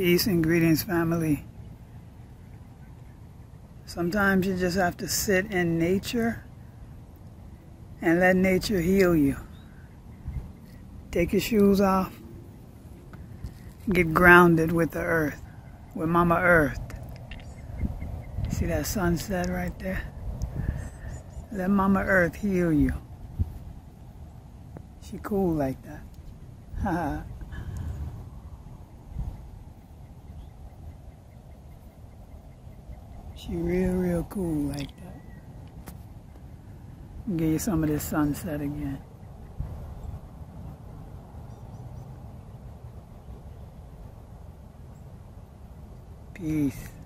Peace and greetings, family. Sometimes you just have to sit in nature and let nature heal you. Take your shoes off. Get grounded with the earth, with Mama Earth. See that sunset right there? Let Mama Earth heal you. She cool like that. She real, real cool like that. Give you some of this sunset again. Peace.